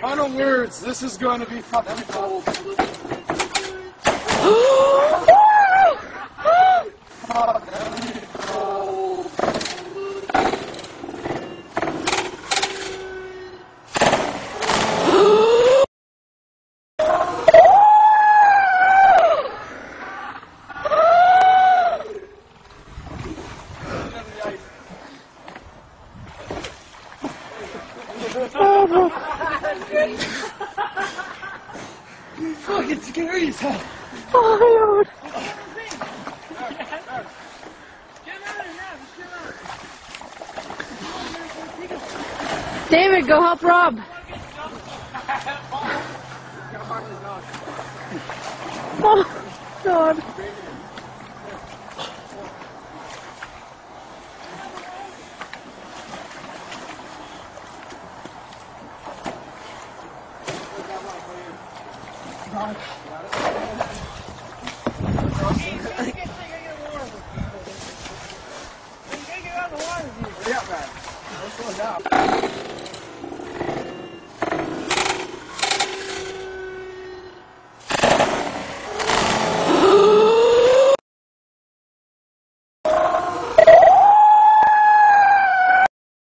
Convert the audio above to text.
Final words. This is going to be fucking cold. Fucking cold. Fucking scary as hell. Oh, Lord. David, go help Rob. Oh, God. Yeah, man. Let's go down.